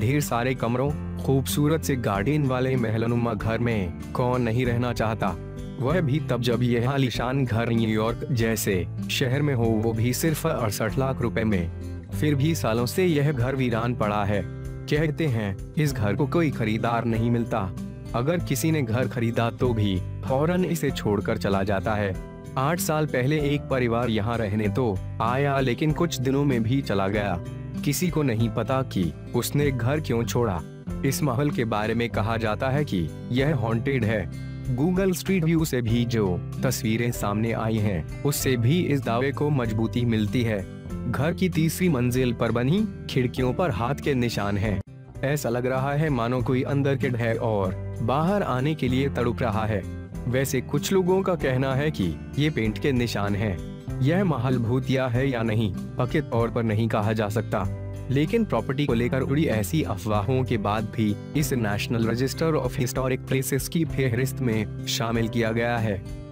ढेर सारे कमरों, खूबसूरत से गार्डन वाले महलनुमा घर में कौन नहीं रहना चाहता? वह भी तब जब यह आलिशान घर न्यूयॉर्क जैसे शहर में हो, वो भी सिर्फ़ अड़सठ लाख रुपए में। फिर भी सालों से यह घर वीरान पड़ा है। कहते हैं, इस घर को कोई खरीदार नहीं मिलता। अगर किसी ने घर खरीदा तो भी फ़ौरन इसे छोड़कर चला जाता है। आठ साल पहले एक परिवार यहाँ रहने तो आया, लेकिन कुछ दिनों में भी चला गया। किसी को नहीं पता कि उसने घर क्यों छोड़ा इस महल के बारे में कहा जाता है कि यह हॉन्टेड है गूगल स्ट्रीट व्यू से भी जो तस्वीरें सामने आई हैं, उससे भी इस दावे को मजबूती मिलती है घर की तीसरी मंजिल पर बनी खिड़कियों पर हाथ के निशान हैं। ऐसा लग रहा है मानो कोई अंदर किड है और बाहर आने के लिए तड़प रहा है वैसे कुछ लोगों का कहना है कि ये पेंट के निशान हैं। यह महल भूतिया है या नहीं पक्के तौर पर नहीं कहा जा सकता। लेकिन प्रॉपर्टी को लेकर उड़ी ऐसी अफवाहों के बाद भी इस national register of historic places की फेहरिस्त में शामिल किया गया है।